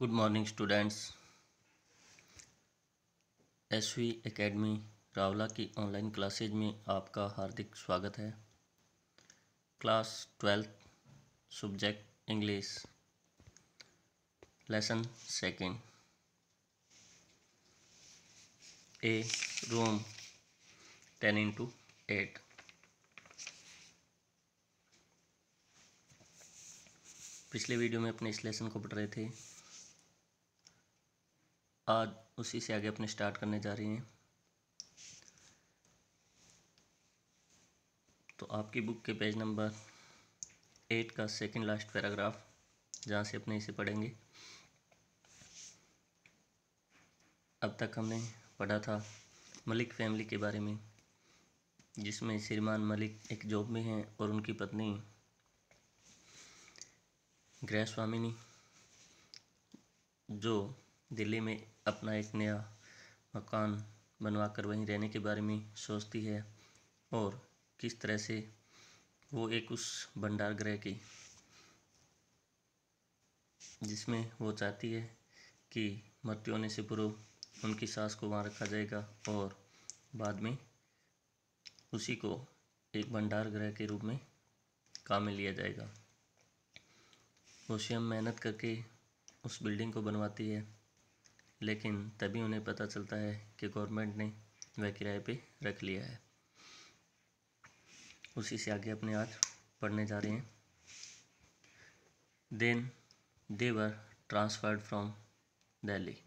Good morning students S V academy Rawla की online classes में आपका हार्दिक स्वागत है। Class twelfth subject English lesson second A room ten into eight पिछले वीडियो में अपने इस लेसन को पढ़ रहे थे। आज उसी से आगे अपने स्टार्ट करने जा रही हैं। तो आपकी बुक के पेज नंबर एट का सेकंड लास्ट पैराग्राफ जहाँ से अपने इसे पढ़ेंगे। अब तक हमने पढ़ा था मलिक फैमिली के बारे में, जिसमें श्रीमान मलिक एक जॉब में हैं और उनकी पत्नी गृह स्वामिनी जो दिल्ली में अपना एक नया मकान बनवा कर वहीं रहने के बारे में सोचती है और किस तरह से वो एक उस भंडार गृह की, जिसमें वो चाहती है कि मृत्यु होने से पूर्व उनकी सास को वहाँ रखा जाएगा और बाद में उसी को एक भंडार गृह के रूप में काम में लिया जाएगा। वो स्वयं मेहनत करके उस बिल्डिंग को बनवाती है। लेकिन तभी उन्हें पता चलता है कि गवर्नमेंट ने वह किराए पे रख लिया है। उसी से आगे अपने आज पढ़ने जा रहे हैं। Then they were transferred from Delhi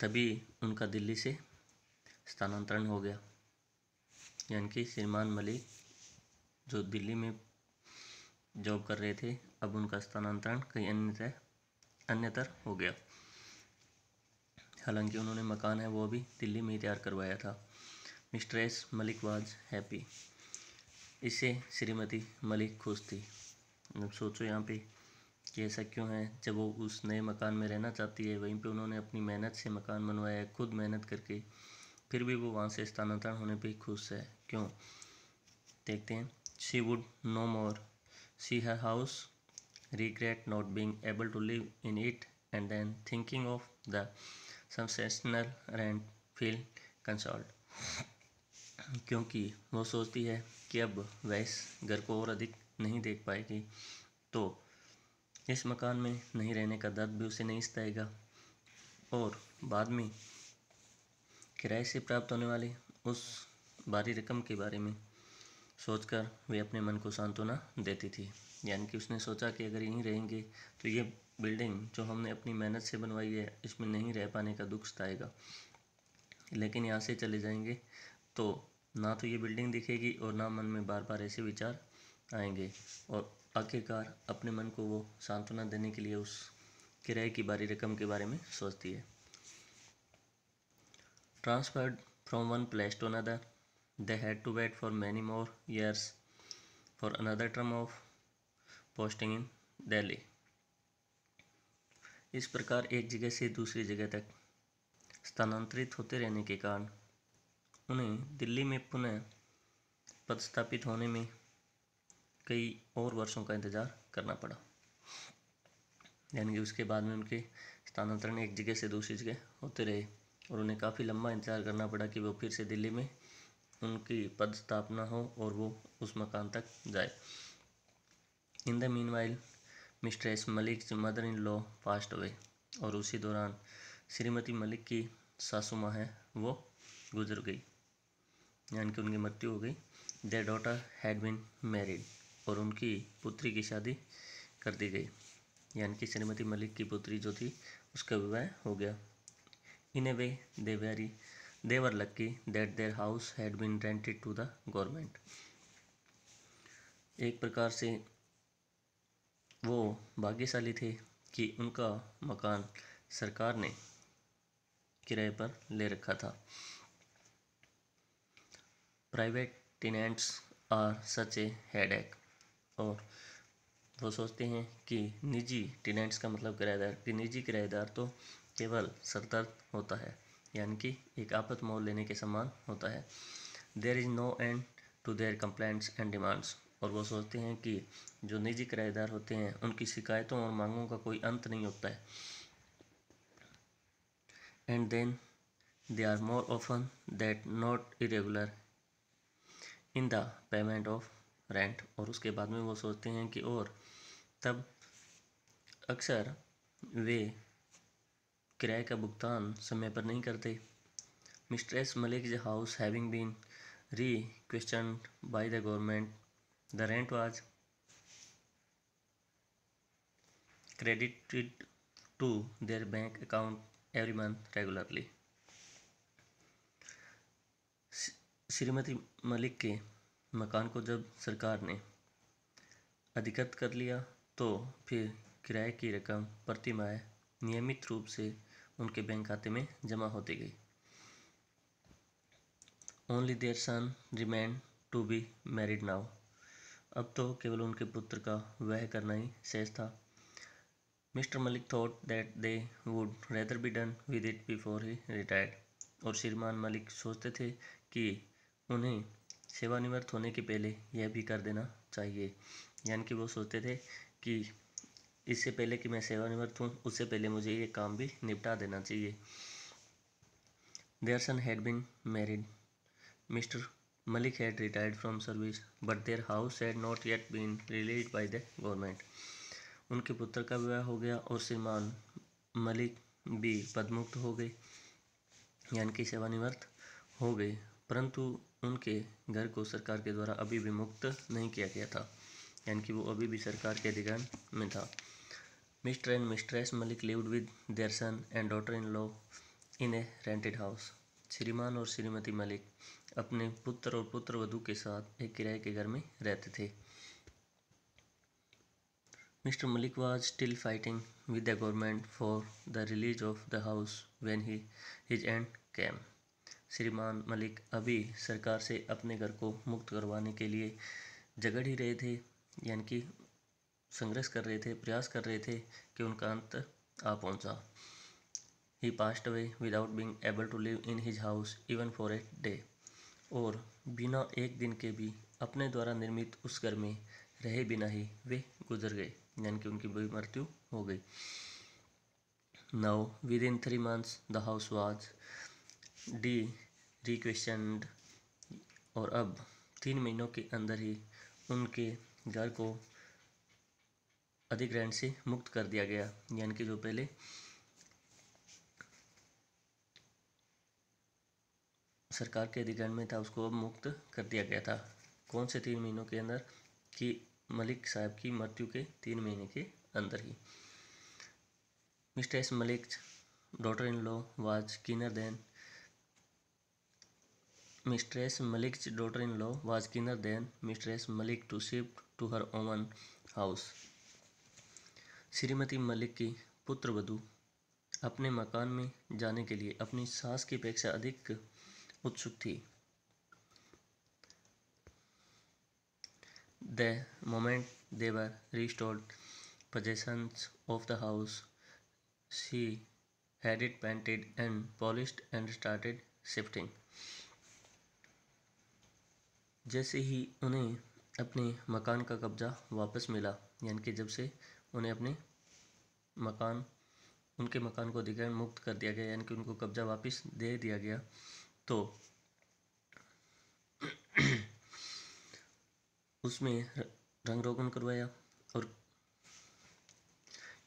तभी उनका दिल्ली से स्थानांतरण हो गया। यानी कि श्रीमान मलिक जो दिल्ली में जॉब कर रहे थे, अब उनका स्थानांतरण कहीं अन्य अन्यतर हो गया। हालाँकि उन्होंने मकान है, वो भी दिल्ली में ही तैयार करवाया था। Mistress Malik was happy. इससे श्रीमती मलिक खुश थी। अब सोचो यहाँ पे कि ऐसा क्यों है? जब वो उस नए मकान में रहना चाहती है, वहीं पे उन्होंने अपनी मेहनत से मकान बनवाया, खुद मेहनत करके। फिर भी वो वहाँ से स्थानांतरण होने पे खुश है। क्यों? देखते हैं। She would no more see her house regret not being able to live in it, and then thinking of the sensational rent feel consoled क्योंकि वो सोचती है कि अब वह इस घर को और अधिक नहीं देख पाएगी तो इस मकान में नहीं रहने का दर्द भी उसे नहीं सताएगा। और बाद में किराए से प्राप्त होने वाली उस भारी रकम के बारे में सोचकर वे अपने मन को सांत्वना देती थी। यानी कि उसने सोचा कि अगर यहीं रहेंगे तो ये बिल्डिंग जो हमने अपनी मेहनत से बनवाई है, इसमें नहीं रह पाने का दुख सताएगा। लेकिन यहाँ से चले जाएँगे तो ना तो ये बिल्डिंग दिखेगी और ना मन में बार बार ऐसे विचार आएँगे। और आखिरकार अपने मन को वो सांत्वना देने के लिए उस किराए की बारी, रकम के बारे में सोचती है। Transferred from one place to another they had to wait for many more years for another term of posting in Delhi इस प्रकार एक जगह से दूसरी जगह तक स्थानांतरित होते रहने के कारण उन्हें दिल्ली में पुनः पदस्थापित होने में कई और वर्षों का इंतज़ार करना पड़ा। यानी कि उसके बाद में उनके स्थानांतरण एक जगह से दूसरी जगह होते रहे और उन्हें काफ़ी लंबा इंतज़ार करना पड़ा कि वो फिर से दिल्ली में उनकी पदस्थापना हो और वो उस मकान तक जाए। In the meanwhile mistress Malik mother in law passed away और उसी दौरान श्रीमती मलिक की सासू माँ है, वो गुजर गई। यानी कि उनकी मृत्यु हो गई। Their daughter had been married और उनकी पुत्री की शादी कर दी गई। यानी कि श्रीमती मलिक की पुत्री जो थी, उसका विवाह हो गया। In a way they very they were lucky that their house had been rented to the government एक प्रकार से वो भाग्यशाली थे कि उनका मकान सरकार ने किराए पर ले रखा था। Private tenants are such a head और वो सोचते हैं कि निजी टेनेंट्स का मतलब किराएदार, कि निजी किराएदार तो केवल सरदर्द होता है। यानी कि एक आपत मोल लेने के समान होता है। There is no end to their complaints and demands और वो सोचते हैं कि जो निजी किराएदार होते हैं, उनकी शिकायतों और मांगों का कोई अंत नहीं होता है। And then they are more often that not irregular in the payment of rent और उसके बाद में वो सोचते हैं कि और तब अक्सर वे किराए का भुगतान समय पर नहीं करते। Mistress Malik house having been requisitioned by the government. The rent was credited to their bank account every month regularly Shrimati Malik के मकान को जब सरकार ने अधिकृत कर लिया तो फिर किराए की रकम प्रति माह नियमित रूप से उनके बैंक खाते में जमा होती गई। Only their son remain to be married now अब तो केवल उनके पुत्र का वह करना ही शेष था। Mister Malik thought that they would rather be done with it before he retired और श्रीमान मलिक सोचते थे कि उन्हें सेवानिवृत्त होने के पहले यह भी कर देना चाहिए। यानी कि वो सोचते थे कि इससे पहले कि मैं सेवानिवृत्त हूँ, उससे पहले मुझे ये काम भी निपटा देना चाहिए। Their son had been married mister Malik had retired from service but their house had not yet been released by the government उनके पुत्र का विवाह हो गया और श्रीमान मलिक भी पदमुक्त हो गए, यानी कि सेवानिवृत्त हो गए। परंतु उनके घर को सरकार के द्वारा अभी भी मुक्त नहीं किया गया था, यानी कि वो अभी भी सरकार के अधिकार में था। And mistress Malik lived with their son and daughter in law in a rented house Shriman और श्रीमती मलिक अपने पुत्र और पुत्र वधु के साथ एक किराए के घर में रहते थे mister Malik was still fighting with the government for the release of the house when he, his end came. श्रीमान मलिक अभी सरकार से अपने घर को मुक्त करवाने के लिए झगड़ ही रहे थे, यानी कि संघर्ष कर रहे थे, प्रयास कर रहे थे कि उनका अंत आ पहुँचा। He passed away without being able to live in his house even for a day और बिना एक दिन के भी अपने द्वारा निर्मित उस घर में रहे बिना ही वे गुजर गए, यानी कि उनकी मृत्यु हो गई। Now within three months the house was derequisitioned और अब तीन महीनों के अंदर ही उनके घर को अधिग्रहण से मुक्त कर दिया गया, यानी कि जो पहले सरकार के अधिग्रहण में था, उसको अब मुक्त कर दिया गया था। कौन से तीन महीनों के अंदर? कि मलिक साहब की मृत्यु के तीन महीने के अंदर ही। Mistress Malik, daughter in law, was keener than. Mistress Malik's daughter-in-law was keener than Mistress Malik to shift to her own house. Shrimati Malik की पुत्र वधु, अपने मकान में जाने के लिए अपनी सास की अपेक्षा अधिक उत्सुक थी। The moment they were restored possessions of the house, she had it painted and polished and started जैसे ही उन्हें अपने मकान का कब्ज़ा वापस मिला, यानी कि जब से उन्हें अपने मकान, उनके मकान को अधिग्रहण मुक्त कर दिया गया, यानी कि उनको कब्ज़ा वापस दे दिया गया। तो उसमें रंग रोगन करवाया और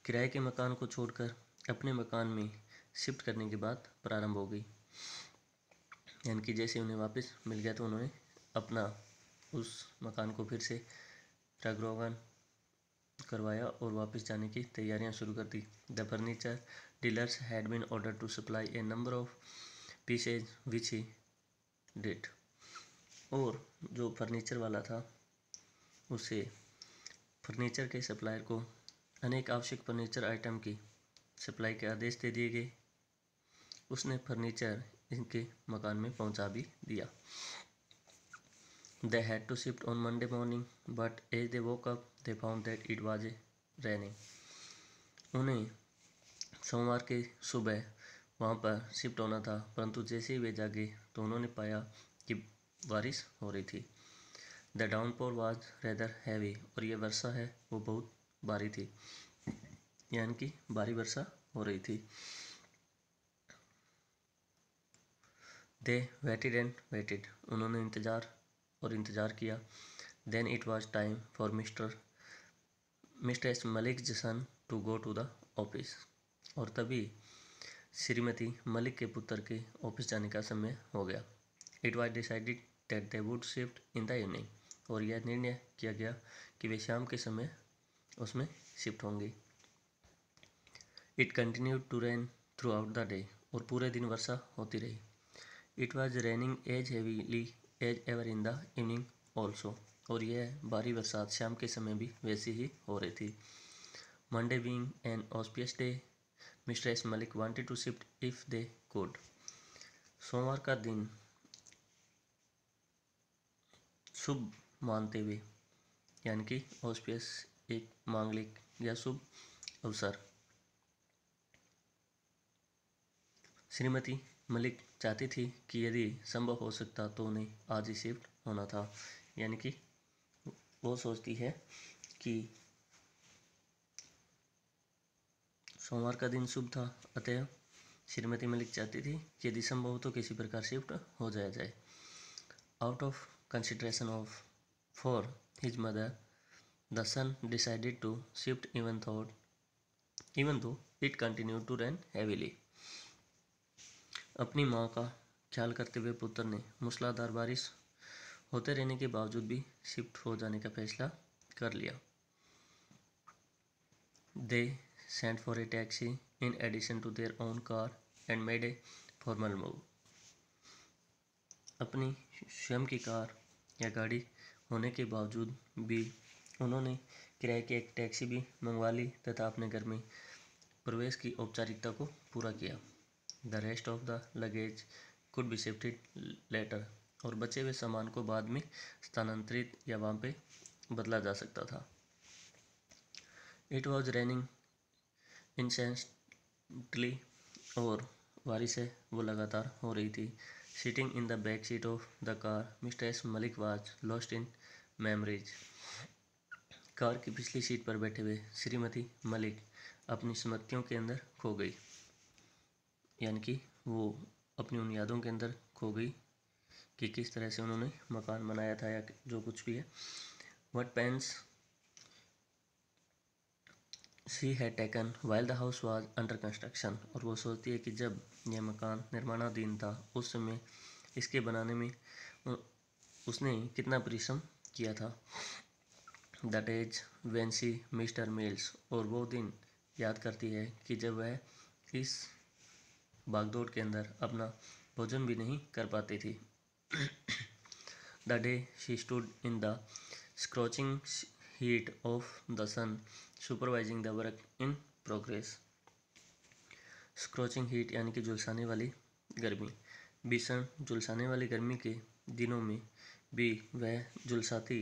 किराए के मकान को छोड़कर अपने मकान में शिफ्ट करने की बात प्रारंभ हो गई। यानी कि जैसे उन्हें वापस मिल गया तो उन्होंने अपना उस मकान को फिर से रगरोगन करवाया और वापस जाने की तैयारियाँ शुरू कर दी। The furniture dealers had been ordered to supply a number of pieces which he did. और जो फर्नीचर वाला था, उसे फर्नीचर के सप्लायर को अनेक आवश्यक फर्नीचर आइटम की सप्लाई के आदेश दे दिए गए। उसने फर्नीचर इनके मकान में पहुँचा भी दिया। They had to shift on Monday morning, but as they woke up, they found that it was raining. उन्हें सोमवार के सुबह वहाँ पर शिफ्ट होना था परंतु जैसे ही वे जागे तो उन्होंने पाया कि बारिश हो रही थी। The downpour was rather heavy और ये वर्षा है वो बहुत भारी थी। यानी कि भारी वर्षा हो रही थी। दे वेटेड एंड वेटेड उन्होंने इंतज़ार और इंतज़ार किया। Then it was time for mister mistress Malik son to go to the office और तभी श्रीमती मलिक के पुत्र के ऑफ़िस जाने का समय हो गया। It was decided that they would shift in the evening और यह निर्णय किया गया कि वे शाम के समय उसमें शिफ्ट होंगे। It continue to rain throughout the day और पूरे दिन वर्षा होती रही। It was raining as heavily as ever in the evening also और यह भारी बरसात शाम के समय भी वैसी ही हो रही थी। Monday being an auspicious day, mistress Malik wanted to shift if they could. सोमवार का दिन शुभ मानते हुए, यानी कि ऑस्पियस एक मांगलिक या शुभ अवसर। श्रीमती मलिक चाहती थी कि यदि संभव हो सकता तो उन्हें आज ही शिफ्ट होना था। यानी कि वो सोचती है कि सोमवार का दिन शुभ था, अतः श्रीमती मलिक चाहती थी कि यदि संभव हो तो किसी प्रकार शिफ्ट हो जाया जाए। Out of consideration of for his mother the son decided to shift even thought even though it continue to run heavily अपनी माँ का ख्याल करते हुए पुत्र ने मूसलाधार बारिश होते रहने के बावजूद भी शिफ्ट हो जाने का फैसला कर लिया दे sent for a taxi in addition to their own car and made a formal move. अपनी स्वयं की कार या गाड़ी होने के बावजूद भी उन्होंने किराए की एक टैक्सी भी मंगवा ली तथा अपने घर में प्रवेश की औपचारिकता को पूरा किया the rest of the luggage could be shifted later और बचे हुए सामान को बाद में स्थानांतरित या वहाँ पे बदला जा सकता था। इट वॉज़ रेनिंग इंसेंटली और बारिश है वो लगातार हो रही थी। Sitting in the back seat of the car mistress Malik was lost in memories car की पिछली सीट पर बैठे हुए श्रीमती मलिक अपनी स्मृतियों के अंदर खो गई। यानी कि वो अपनी उन यादों के अंदर खो गई कि किस तरह से उन्होंने मकान बनाया था या जो कुछ भी है। What pains she had taken while the house was under construction और वो सोचती है कि जब यह मकान निर्माणाधीन था, उस समय इसके बनाने में उसने कितना परिश्रम किया था। The days when she missed her meals और वो दिन याद करती है कि जब वह इस बागदौड़ के अंदर अपना भोजन भी नहीं कर पाती थी। The day she stood in the scorching heat of the sun supervising the work in progress scorching heat यानी कि झुलसाने वाली गर्मी। भीषण झुलसाने वाली गर्मी के दिनों में भी वह झुलसाती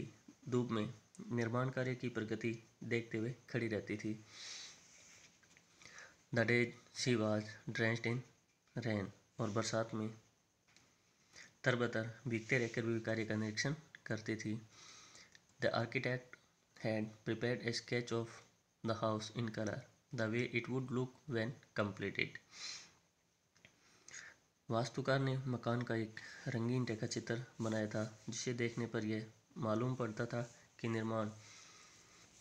धूप में निर्माण कार्य की प्रगति देखते हुए खड़ी रहती थी। The day she was drenched in rain और बरसात में तरबतर भीगते रहकर भी कार्य का निरीक्षण करती थी। The architect had prepared a sketch of the house in color, the way it would look when completed. वास्तुकार ने मकान का एक रंगीन रेखा चित्र बनाया था, जिसे देखने पर यह मालूम पड़ता था कि निर्माण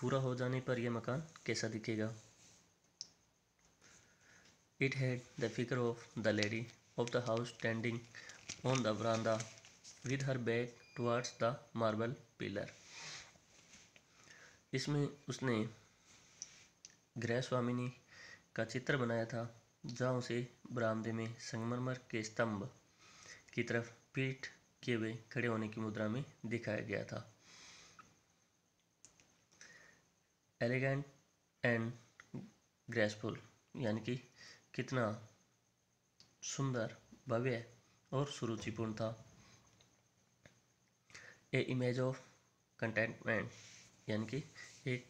पूरा हो जाने पर यह मकान कैसा दिखेगा। It had the figure of the lady of the house standing on the veranda with her back towards the marble pillar इसमें उसने गृह स्वामिनी का चित्र बनाया था, जहाँ उसे बरामदे में संगमरमर के स्तंभ की तरफ़ पीठ किए हुए खड़े होने की मुद्रा में दिखाया गया था। एलिगेंट एंड ग्रेसफुल यानी कि कितना सुंदर, भव्य और सुरुचिपूर्ण था। ए इमेज ऑफ़ कंटेंटमेंट यानी कि एक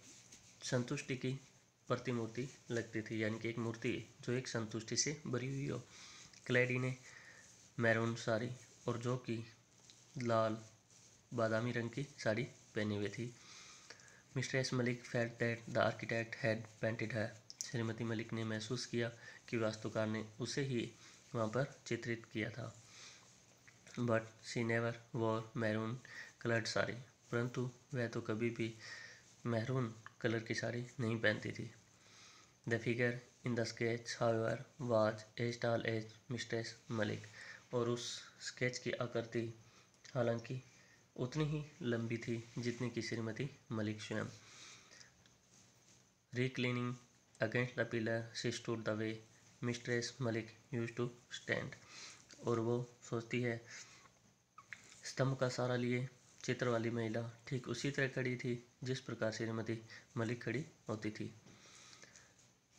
संतुष्टि की प्रतिमूर्ति लगती थी, यानी कि एक मूर्ति जो एक संतुष्टि से भरी हुई हो। क्लैडी ने मैरून साड़ी और जो कि लाल, बादामी रंग की साड़ी पहनी हुई थी। Mistress Malik felt that the architect had painted her Shrimati Malik ने महसूस किया कि वास्तुकार ने उसे ही वहाँ पर चित्रित किया था। But she never wore maroon coloured sari, परंतु वह तो कभी भी मैरून कलर की साड़ी नहीं पहनती थी। The figure in the sketch however was as tall as mistress Malik और उस स्केच की आकृति हालाँकि उतनी ही लंबी थी जितनी कि श्रीमती मलिक स्वयं। Reclining against the pillar she stood the way mistress Malik use to stand और वो सोचती है, स्तंभ का सहारा लिए चित्र वाली महिला ठीक उसी तरह खड़ी थी, जिस प्रकार श्रीमती मलिक खड़ी होती थी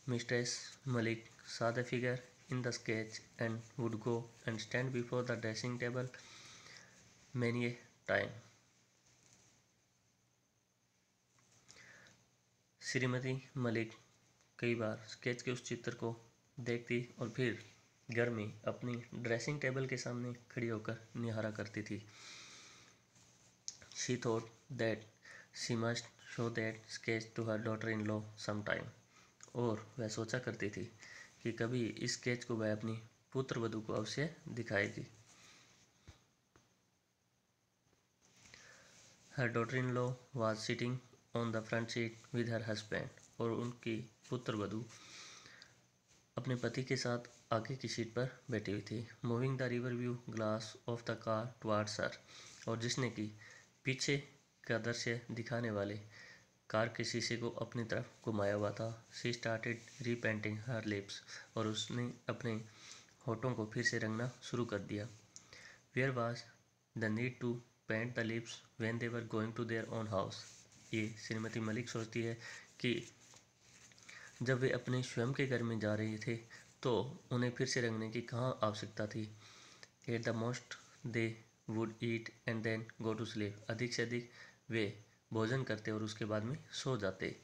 mistress Malik the figure in the sketch and would go and stand before the dressing table many a time. Shrimati Malik कई बार स्केच के उस चित्र को देखती और फिर घर में अपनी ड्रेसिंग टेबल के सामने खड़ी होकर निहारा करती थी। She thought that she must show that sketch to her daughter in law some time और वह सोचा करती थी कि कभी इस स्केच को वह अपनी पुत्र वधु को अवश्य दिखाएगी। Her daughter in law was sitting on the front seat with her husband और उनकी पुत्र वधु अपने पति के साथ आगे की सीट पर बैठी हुई थी। Moving the river view glass of the car towards her और जिसने की पीछे का दृश्य दिखाने वाले कार के शीशे को अपनी तरफ़ घुमाया हुआ था। She started repainting her lips और उसने अपने होठों को फिर से रंगना शुरू कर दिया। Where was the need to paint the lips when they were going to their own house ये श्रीमती मलिक सोचती है कि जब वे अपने स्वयं के घर में जा रहे थे तो उन्हें फिर से रंगने की कहाँ आवश्यकता थी? At the most they would eat and then go to sleep अधिक से अधिक वे भोजन करते और उसके बाद में सो जाते।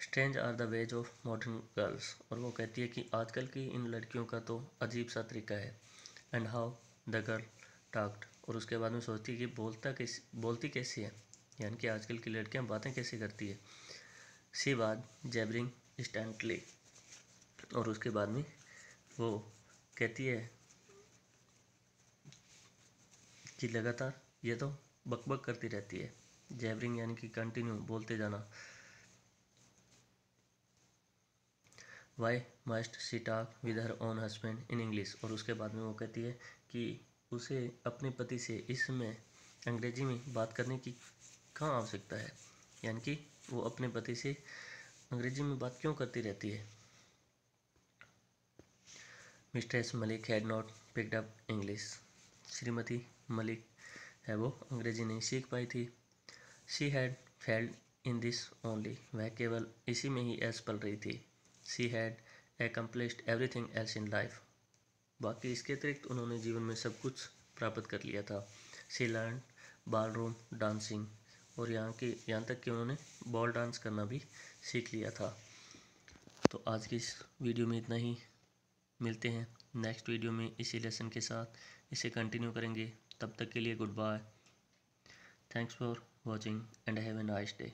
Strange are the ways of modern girls और वो कहती है कि आजकल की इन लड़कियों का तो अजीब सा तरीका है। And how the girl talked और उसके बाद में सोचती है कि बोलता कैसी, बोलती कैसी है? यानी कि आजकल की लड़कियाँ बातें कैसे करती है? सी बाद जैबरिंग स्टैंटली और उसके बाद में वो कहती है कि लगातार ये तो बकबक करती रहती है। जैबरिंग यानी कि कंटिन्यू बोलते जाना। Why must she talk with her own husband in English और उसके बाद में वो कहती है कि उसे अपने पति से इसमें अंग्रेज़ी में बात करने की कहाँ आवश्यकता है? यानी कि वो अपने पति से अंग्रेज़ी में बात क्यों करती रहती है? Mistress Malik had not picked up English. Shrimati Malik है वो, अंग्रेज़ी नहीं सीख पाई थी। She had failed in this only वह केवल इसी में ही ऐस पल रही थी। She had accomplished everything else in life बाकी इसके अतिरिक्त उन्होंने जीवन में सब कुछ प्राप्त कर लिया था। She learn ballroom dancing और यहाँ के, यहाँ तक कि उन्होंने बॉल डांस करना भी सीख लिया था। तो आज की इस वीडियो में इतना ही। मिलते हैं नेक्स्ट वीडियो में इसी लेसन के साथ। इसे कंटिन्यू करेंगे। तब तक के लिए goodbye thanks for watching and have a nice day